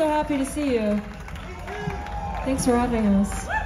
so happy to see you. Thanks for having us.